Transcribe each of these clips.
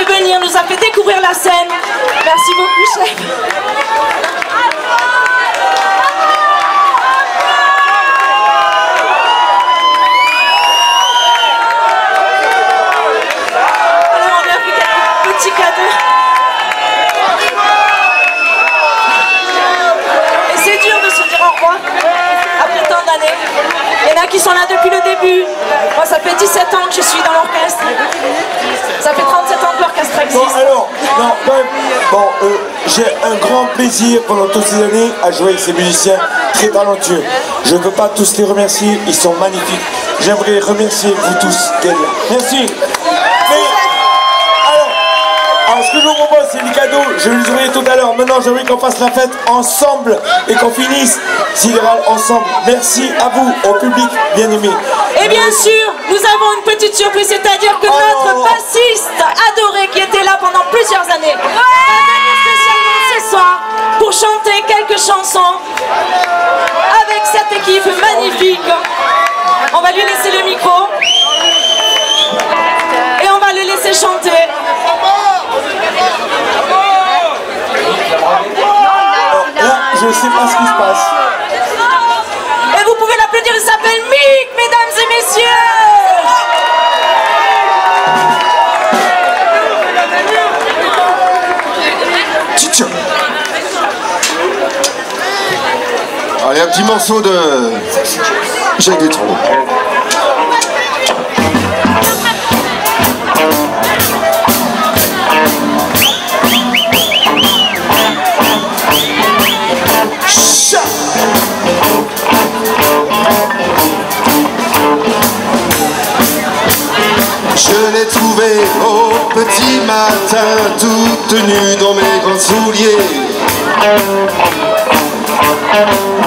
a fait découvrir la scène. Merci beaucoup, chef. On. Et c'est dur de se dire au revoir après tant d'années. Il y en a qui sont là depuis le début. Moi, ça fait 17 ans que je suis dans l'orchestre. Ça fait 37 ans que l'orchestre Bon, alors, non, bon, euh, j'ai un grand plaisir pendant toutes ces années à jouer avec ces musiciens très talentueux. Je ne peux pas tous les remercier, ils sont magnifiques. J'aimerais remercier vous tous d'être. Merci. Alors, ce que je vous propose, c'est des cadeaux. Je les ouvrirai tout à l'heure. Maintenant, j'aimerais qu'on fasse la fête ensemble et qu'on finisse Sidéral ensemble. Merci à vous, au public bien aimé. Et bien sûr, nous avons une petite surprise, c'est-à-dire que Oh. notre bassiste adoré qui était là pendant plusieurs années va venir spécialement ce soir pour chanter quelques chansons avec cette équipe magnifique. On va lui laisser le micro et on va le laisser chanter. Alors, là, je ne sais pas ce qui se passe. Et vous pouvez l'applaudir, il s'appelle Mick, mesdames et messieurs. Tchitcha. Allez, un petit morceau de Jacques Dutronc. Matin, toute dans mes grands souliers.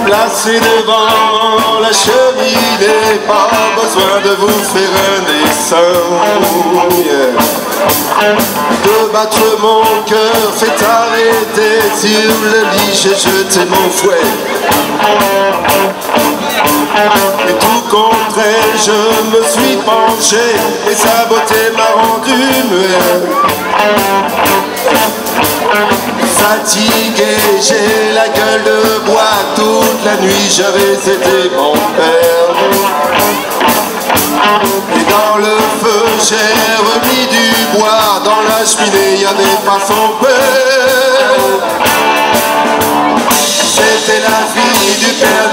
Placé devant la cheminée, pas besoin de vous faire un dessin. De battre mon cœur, fait arrêter sur le lit, j'ai jeté mon fouet. Elle, je me suis penché et sa beauté m'a rendu muet. Fatigué, j'ai la gueule de bois toute la nuit, j'avais été mon père. Et dans le feu, j'ai remis du bois, dans la cheminée, il avait pas son père. J'étais la fille du Père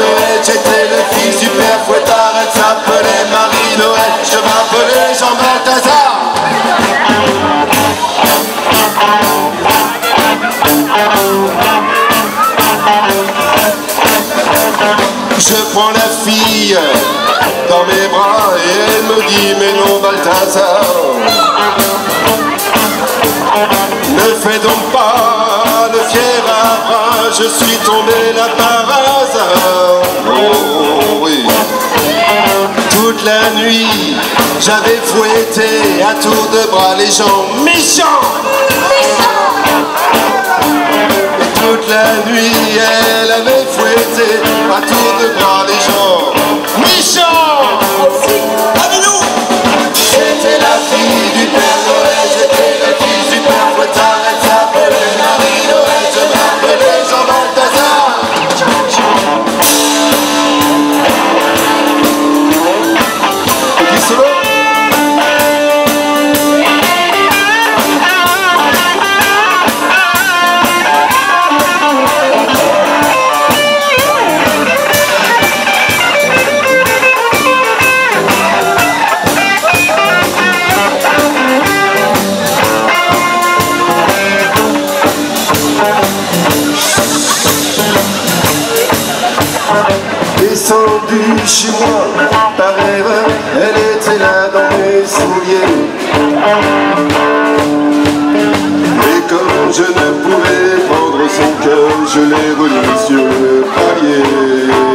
Je prends la fille dans mes bras et elle me dit mais non Balthazar Ne fais donc pas le fier à je suis tombé là Toute la nuit, j'avais fouetté à tour de bras les gens méchants. Toute la nuit, elle avait fouetté Descendu chez moi par erreur, elle était là dans mes souliers. Et comme je ne pouvais prendre son cœur, je l'ai remis sur le palier.